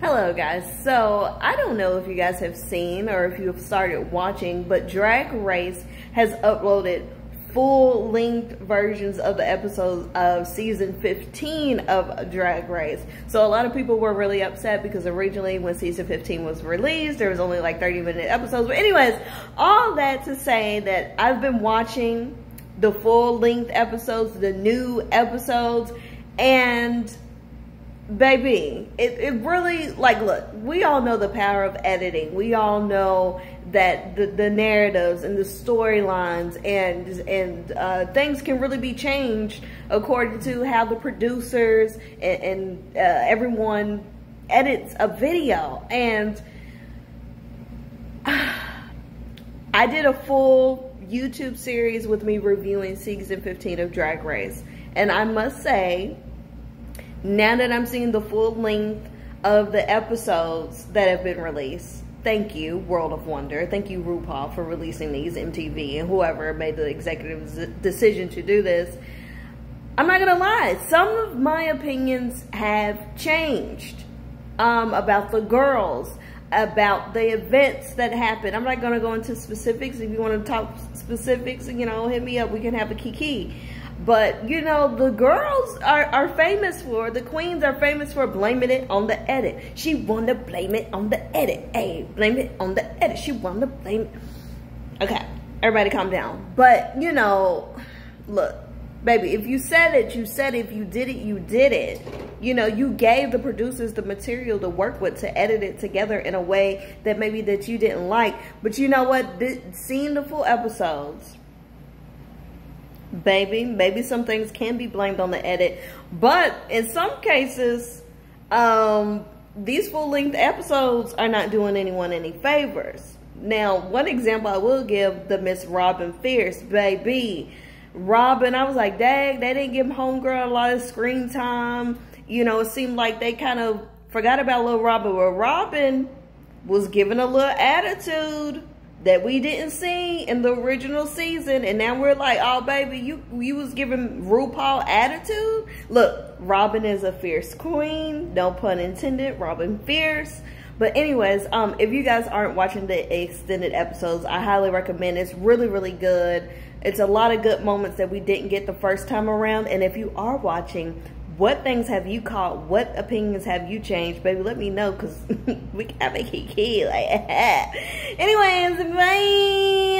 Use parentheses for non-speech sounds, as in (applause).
Hello guys, so I don't know if you guys have seen or if you have started watching, but Drag Race has uploaded full length versions of the episodes of season 15 of Drag Race. So a lot of people were really upset because originally when season 15 was released, there was only like 30 minute episodes. But anyways, all that to say that I've been watching the full length episodes, the new episodes, and baby it, it really like look we all know the power of editing. We all know that the, the narratives and the storylines and and uh, things can really be changed according to how the producers and, and uh, everyone edits a video. And (sighs) I did a full YouTube series with me reviewing season 15 of Drag Race. And I must say now that I'm seeing the full length of the episodes that have been released, thank you, World of Wonder. Thank you, RuPaul, for releasing these, MTV, and whoever made the executive decision to do this. I'm not gonna lie, some of my opinions have changed um, about the girls, about the events that happened. I'm not gonna go into specifics. If you wanna talk specifics, you know, hit me up. We can have a kiki. But, you know, the girls are, are famous for, the queens are famous for blaming it on the edit. She want to blame it on the edit. Hey, blame it on the edit. She want to blame it. Okay, everybody calm down. But, you know, look, baby, if you said it, you said it. If you did it, you did it. You know, you gave the producers the material to work with to edit it together in a way that maybe that you didn't like. But you know what? Seeing the full episodes baby. Maybe some things can be blamed on the edit. But in some cases, um, these full-length episodes are not doing anyone any favors. Now, one example I will give, the Miss Robin Fierce, baby. Robin, I was like, dang, they didn't give Homegirl a lot of screen time. You know, it seemed like they kind of forgot about little Robin. Well, Robin was given a little attitude that we didn't see in the original season and now we're like oh baby you you was giving RuPaul attitude? Look Robin is a fierce queen no pun intended Robin fierce. But anyways um if you guys aren't watching the extended episodes I highly recommend it's really really good. It's a lot of good moments that we didn't get the first time around and if you are watching what things have you caught? What opinions have you changed? Baby, let me know because (laughs) we can have a kiki. Like, anyways, bye.